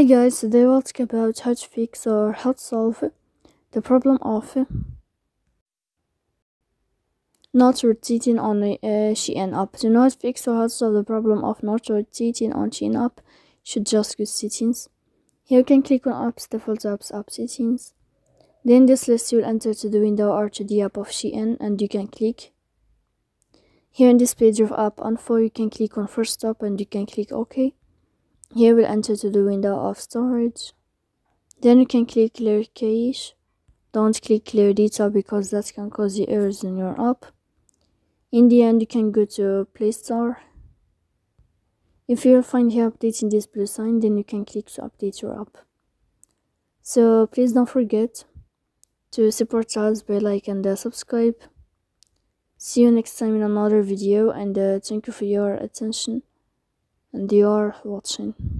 Hi guys, today we'll talk about how to fix or how to solve the problem of not rotating on uh, Shein app. To to fix or how to solve the problem of not rotating on Shein app, should just go settings. Here you can click on apps, default apps, app settings. Then this list you'll enter to the window or to the app of Shein and you can click. Here in this page of app info you can click on force stop and you can click OK. Here we'll enter to the window of storage. Then you can click clear cache. Don't click clear data because that can cause you errors in your app. In the end, you can go to Play Store. If you'll find here in this blue sign, then you can click to update your app. So please don't forget to support us by like and uh, subscribe. See you next time in another video and uh, thank you for your attention and you are watching